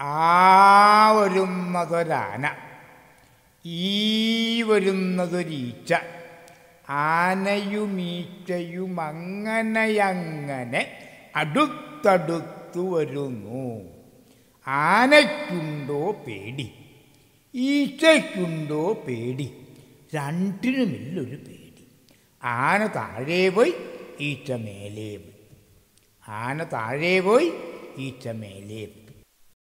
ആ വരുന്നതൊരാന ഈ വരുന്നതൊരീച്ച ആനയുമീറ്റയും അങ്ങനെയങ്ങനെ അടുത്തടുത്തു വരുന്നു ആനയ്ക്കുണ്ടോ പേടി ഈച്ചയ്ക്കുണ്ടോ പേടി രണ്ടിനുമില്ലൊരു പേടി. ആന താഴെ പോയി ഈച്ച മേലേ പോയി. ആന താഴെ പോയി ഈച്ച മേലേ പോയി.